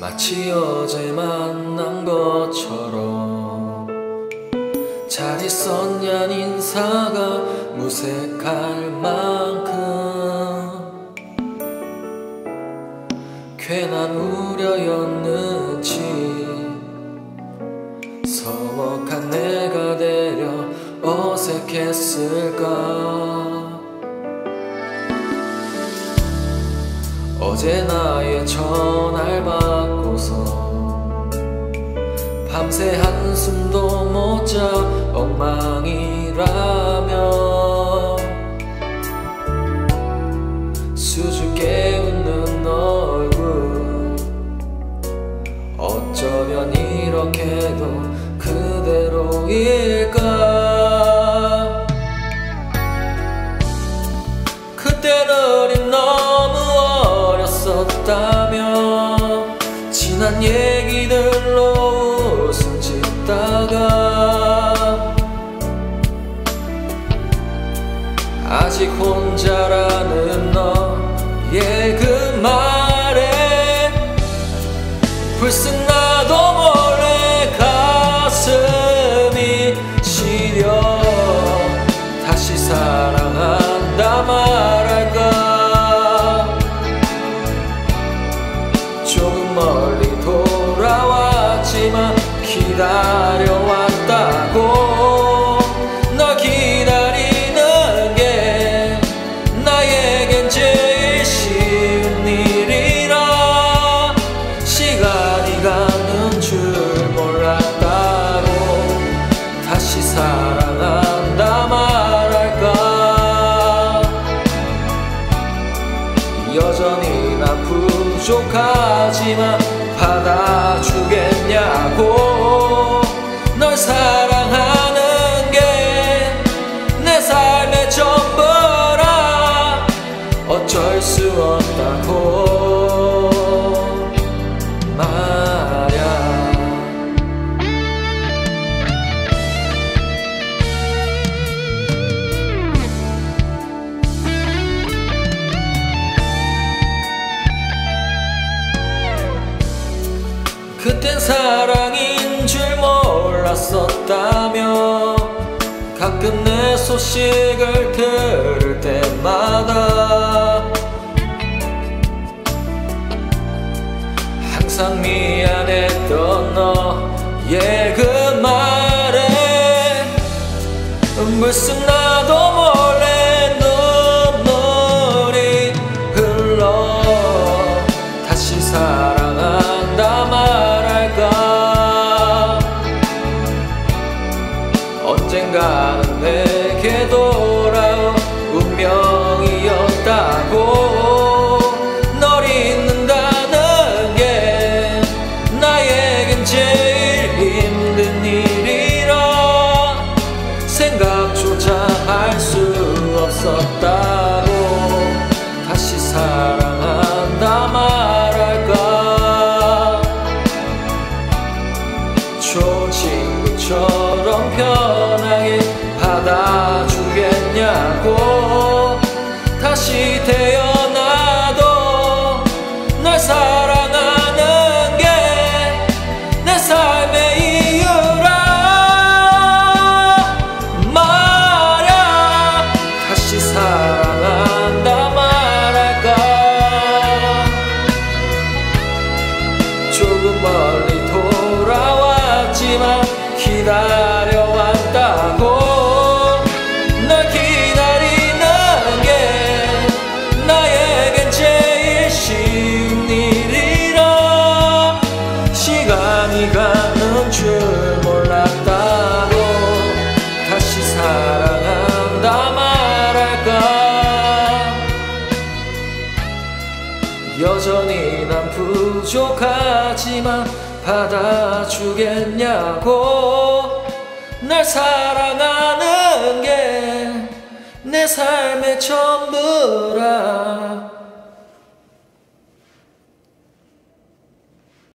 마치 어제 만난 것처럼 잘 있었냔 인사가 무색할 만큼 괜한 우려였는지 서먹한 내가 되려 어색했을까? 어제 나의 받고서 밤새 한숨도 못 자 엉망이라며 수줍게 웃는 얼굴. 어쩌면 이렇게도 그대로일까? 그때는 우린 너무 어렸었다며 지난 얘기들로 짓다가 아직 혼자라는 너의 그 말에 불쑥 부족하지만 받아주겠냐고. 널 사랑하는 게 내 삶의 전부라. 어쩔 수 없다고 그땐 사랑인 줄 몰랐었다며 가끔 내 소식을 들을 때마다 항상 미안했던 너의 그 말에 불쑥 나도 몰래 눈물이 흘러 다시 사랑 언젠가는 내게 돌아올 운명이었다고. 널 잊는다는 게 나에겐 제일 힘든 일이라 생각조차 할 수 없었다 친구처럼 편하게 받아주겠냐고. 다시 태어 기다려왔다고 널 기다리는 게 나에겐 제일 쉬운 일이라 시간이 가는 줄 몰랐다고 다시 사랑한다 말할까? 여전히 난 부족하지만 받아주겠냐고. 날 사랑하는 게 내 삶의 전부라